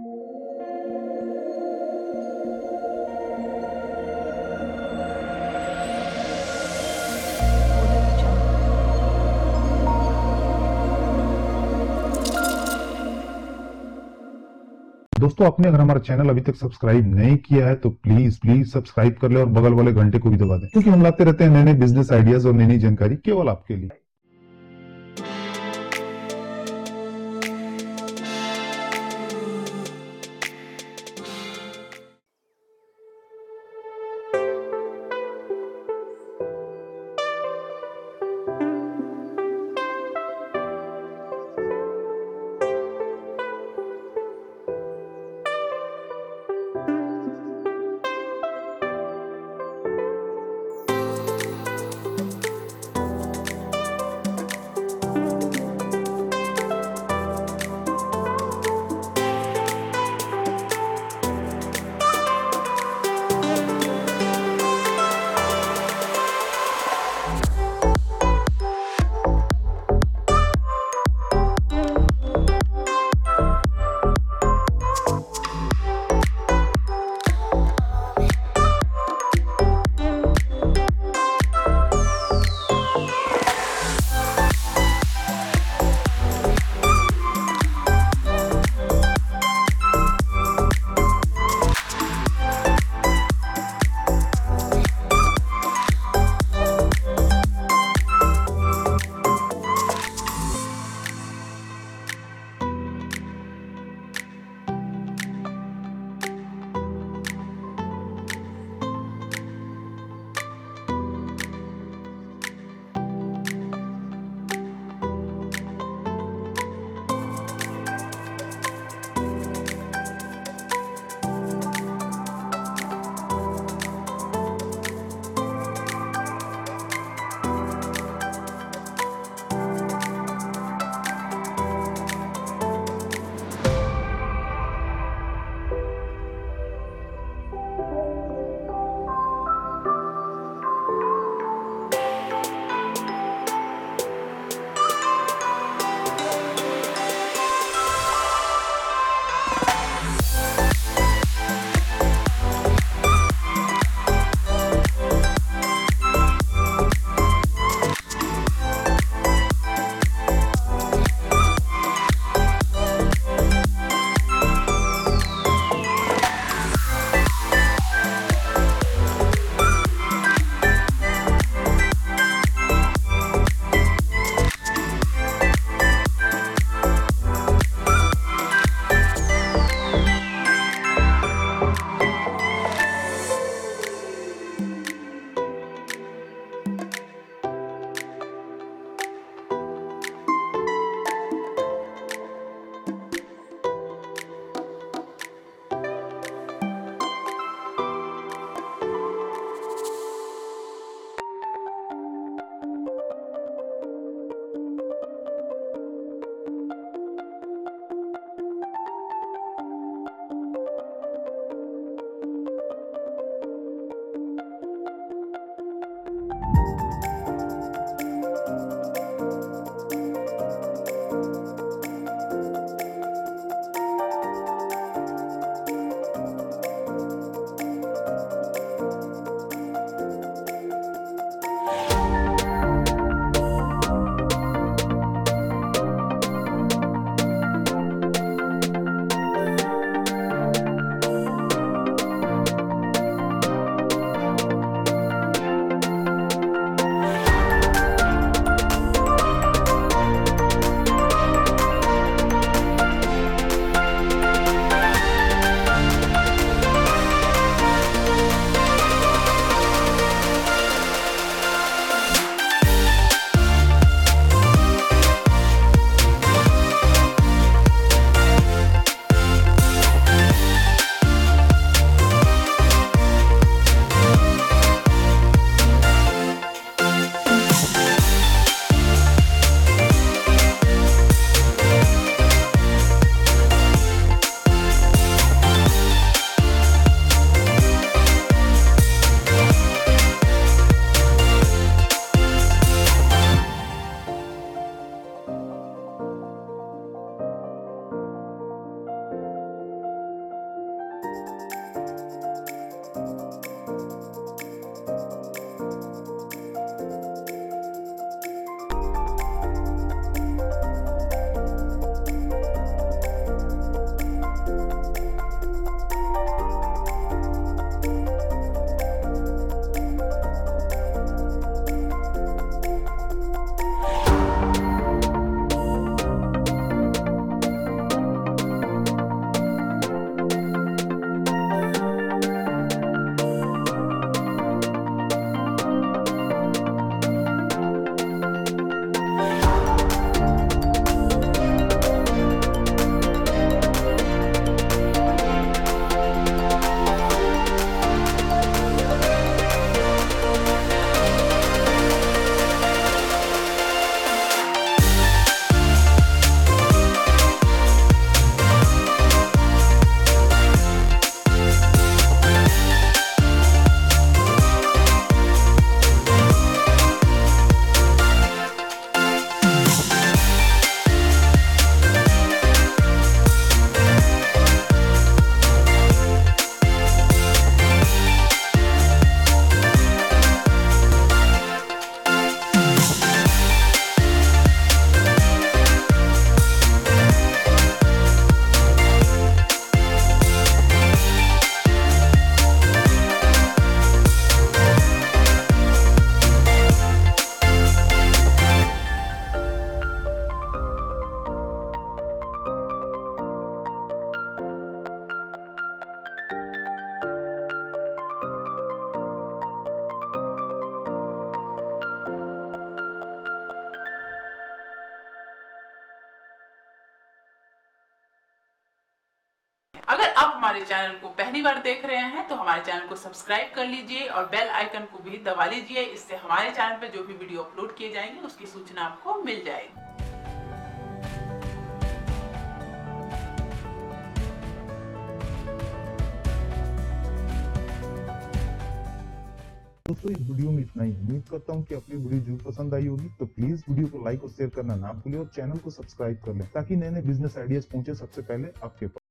दोस्तों, आपने अगर हमारा चैनल अभी तक सब्सक्राइब नहीं किया है तो प्लीज़ प्लीज़ सब्सक्राइब कर ले और बगल वाले घंटे को भी दबा दें, क्योंकि हम लाते रहते हैं नए नए बिज़नेस आइडियाज़ और नई नई जानकारी केवल आपके लिए। you हमारे चैनल को पहली बार देख रहे हैं तो हमारे चैनल को सब्सक्राइब कर लीजिए और बेल आइकन को भी दबा लीजिए। इससे हमारे चैनल पर जो भी वीडियो अपलोड किए जाएँगे, उसकी सूचना आपको मिल जाएगी। दोस्तों, इस वीडियो में इतना ही। उम्मीद करता हूँ कि अपनी वीडियो ज़रूर पसंद आई होगी। तो प्लीज़ वीडियो को लाइक और शेयर करना ना भूलिए और चैनल को सब्सक्राइब कर लें, ताकि नए नए बिज़नेस आइडियाज़ पहुँचे सबसे पहले आपके पास।